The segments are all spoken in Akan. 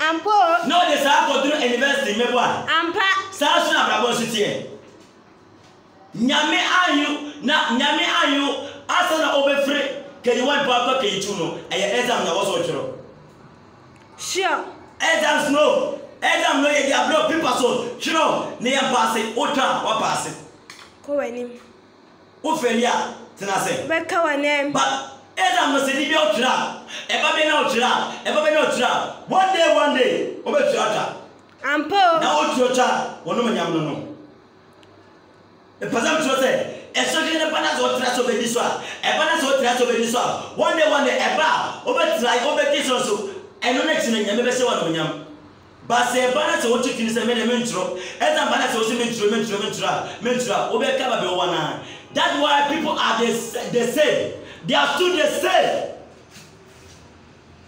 Ampa o. Na ɔde saa kɔduru anniversary mmɛbɔ a. Ampa. Saa nso na abrabɔ nso teɛ. Nyame anyo na Nyame anyo wo ansa na wobɛfiri KG1 po akɔ KG2 no, ɛyɛ exam na wɔsɔ twerɛ. Sure. Exams no, exam no yɛde abrɛ wo, paper so, twerɛ, na yɛn paase, wo twa a, woapaase. Kɔ w'anim. Wo fɛ ni a, tena ase. Wobɛka w'anam. But ɛnam no sɛ dibia ɔtwerɛ a, ɛba bɛn na ɔtwerɛ a, ɛba bɛn na ɔtwerɛ a, one day one day ɔbɛtua atwa. Ampa o. Na ɔtua atwa a, wɔnom nyam no no. Mepɛ sɛ mekyerɛ sɛ, ɛsɔhwɛ no ba na sɛ ɔtra sɛ ɔbɛdi so a, ɛba na sɛ ɔtra sɛ ɔbɛdi so a, one day one day ɛba a, ɔbɛtra, ɔbɛdi so nso, ɛno no akyi no Nyame bɛhyɛ wo anom nyam. Ba sɛ ɛba na sɛ wogye dini sɛ me de mentwerɛ, ɛsan ba na sɛ wose mentwerɛ, mentwerɛ, mentwerɛ a, mentwerɛ a, wobɛka aba bɛwɔ anaa? That's why people are the the same, they are still the same.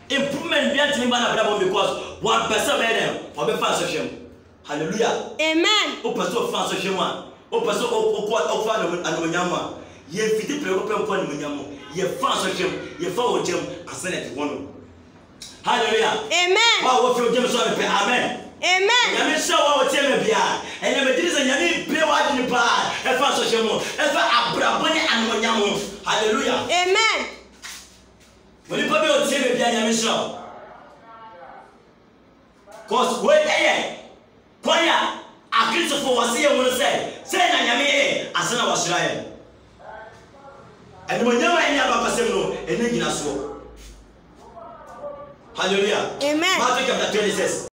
Improvement biara ntumi ba n'abrabɔ mu because wampɛ sɛ ɔbɛyɛ dɛn? Ɔbɛfa nsɔhwɛ mu. Hallelujah. Amen. Wopɛ sɛ ɔfa nsɔhwɛ mu a, wopɛ sɛ wokɔ ɔfa anumunyam mu a, yɛmfiti prɛko pɛ nkɔ anumunyam mu, yɛfa nsɔhwɛ mu, yɛfa ogya mu ansa na ɛde hɔ no. Hallelujah. Amen. Wa wɔ fie wogye me so anɔpɛ amen. Amen. Nyame nhyira wo a wotie me bia. Ɛnɛ megye di sɛ Nyame bue w'adwene paa ɛfa nsɔhwɛ mu, ɛfa abrabɔ ne anuonyam ho. Hallelujah. Amen. Onipa bi a otie me bia Nyame nhyira wo. Cause wei ɛyɛ. Kwan a Akristofo wɔ se yehu no sɛ sei na Nyame yɛɛ ase na wahyira yɛn. Animuonyam a ɛne abakɔsɛm no nni ngyinasoɔ. Hallelujah! Matthew chapter 26.